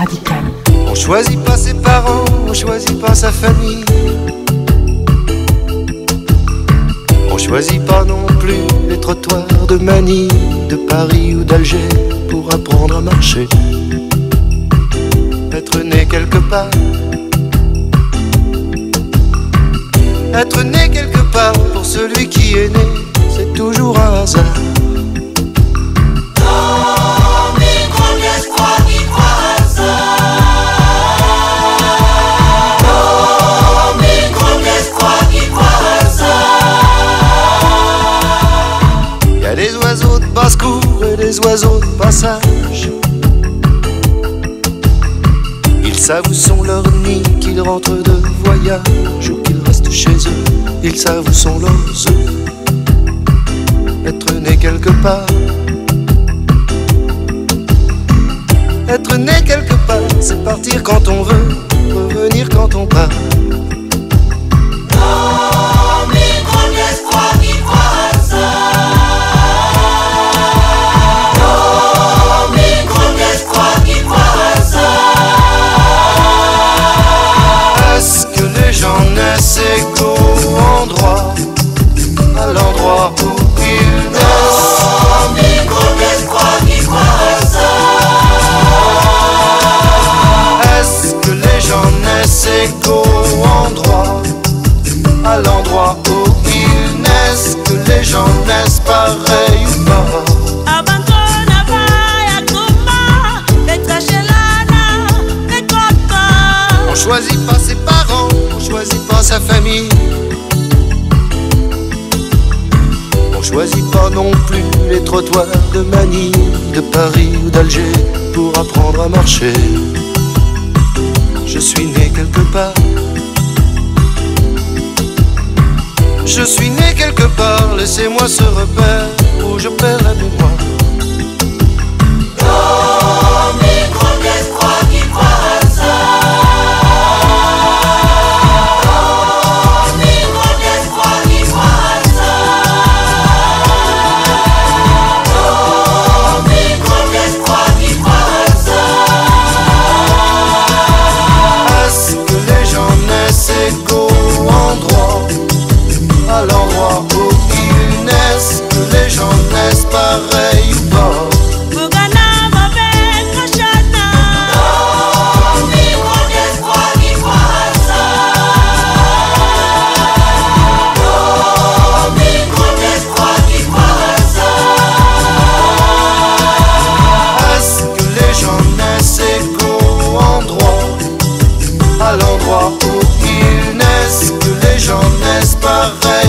On choisit pas ses parents, on choisit pas sa famille. On choisit pas non plus les trottoirs de Manille, de Paris ou d'Alger pour apprendre à marcher. Être né quelque part. Être né quelque part pour celui qui est né, des oiseaux de basse-cour et des oiseaux de passage. Ils savent où sont leurs nids, qu'ils rentrent de voyage ou qu'ils restent chez eux. Ils savent où sont leurs œufs. Être né quelque part. Être né quelque part, c'est partir quand on veut, revenir quand on part. En droit à l'endroit où ils naissent Est-ce que les gens naissent égaux en droit à l'endroit On choisit pas non plus les trottoirs de Manille, de Paris ou d'Alger pour apprendre à marcher. Je suis né quelque part. Je suis né quelque part, laissez-moi ce repère où je perds la mémoire. l'endroit où ils naissent, que les gens naissent pareil.